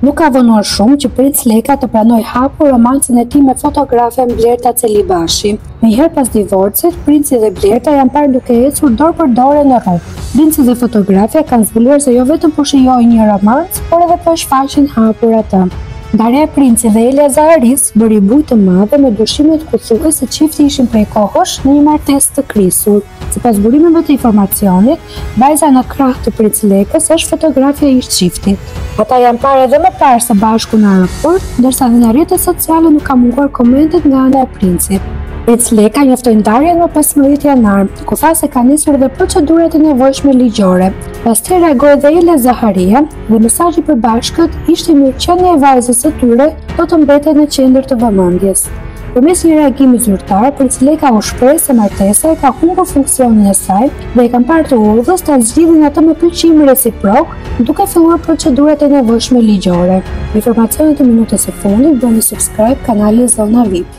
Nuk ka vonuar shumë që Princ Leka të pranojë hapur romancën e tij me fotografen Blerta Celibashi. Menjëherë pas divorcit, princi dhe Blerta janë parë duke ecur dorë për dore në rrugë. Princi dhe fotografja kanë zbuluar se jo vetëm po shijojnë një romancë, por edhe po e shfaqin hapur atë. Ndarja e Princit dhe Elia Zaharisë bëri bujë të madhe me dyshimet ku thuhej se çifti ishin prej kohësh në një martesë të krisur. Sipas burimeve të informacionit, vajza në krah të Princ Lekës është fotografja e ish çiftit. Ata janë parë edhe më parë së bashku në aeroport, ndërsa edhe në rrjetet sociale nuk ka munguar komentet nga ana e princit. Princ Leka njoftoi ndarjen më 15 janar, ku tha se ka nisur edhe procedurat e nevojshme ligjore. Pastaj reagoi edhe Elia Zaharia dhe mesazhi i përbashkët ishte mirëqenia e vajzës së tyre do të mbetet në qendër të vëmendjes. Përmes një reagimi zyrtar, Princ Leka u shpreh se martesa e ka humbur funksionin e saj dhe e kanë parë të udhës ta zgjidhin atë me pëlqim reciprok, duke filluar procedurat e nevojshme ligjore. Informacionet e minutës së fundit bëni subscribe kanalin Zona VIP.